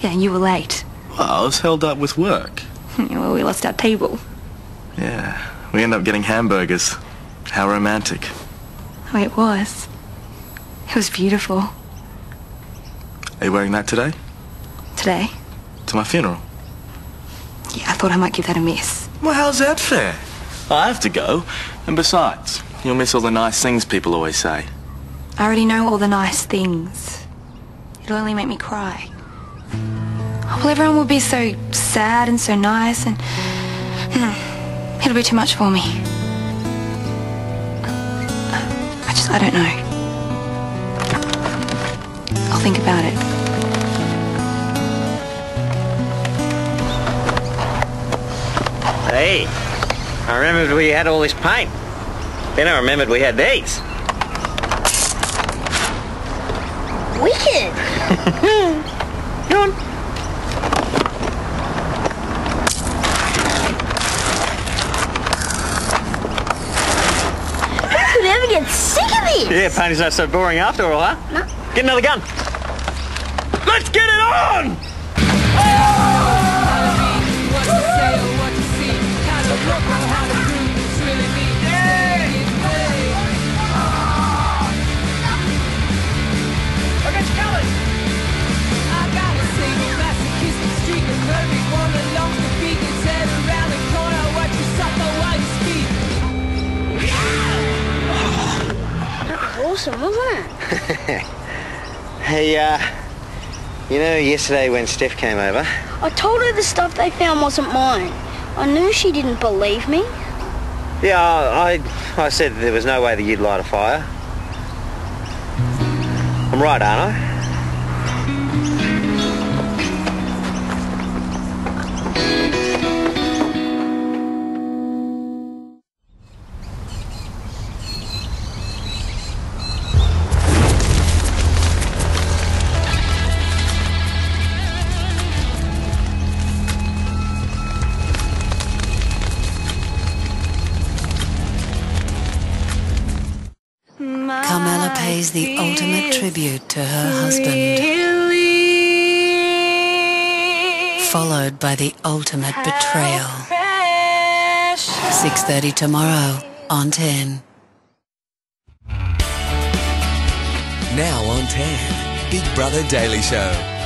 Yeah, and you were late. Well, I was held up with work. well, we lost our table. Yeah, we ended up getting hamburgers. How romantic. Oh, it was. It was beautiful. Are you wearing that today? Today? To my funeral? Yeah, I thought I might give that a miss. Well, how's that fair? I have to go. And besides, you'll miss all the nice things people always say. I already know all the nice things. It'll only make me cry. Oh, well, everyone will be so sad and so nice, and hmm, it'll be too much for me. I just, I don't know. I'll think about it. Hey, I remembered we had all this paint. Then I remembered we had these. Wicked. Who could ever get sick of this? Yeah, painting's not so boring after all, huh? No. Get another gun. Let's get it on! Awesome, wasn't it? Hey, uh, you know, yesterday when Steph came over, I told her the stuff they found wasn't mine. I knew she didn't believe me. yeah, I, I said there was no way that you'd light a fire. I'm right, aren't I? Pays the ultimate tribute to her husband, followed by the ultimate betrayal. 6.30 tomorrow on 10. Now on 10, Big Brother Daily Show.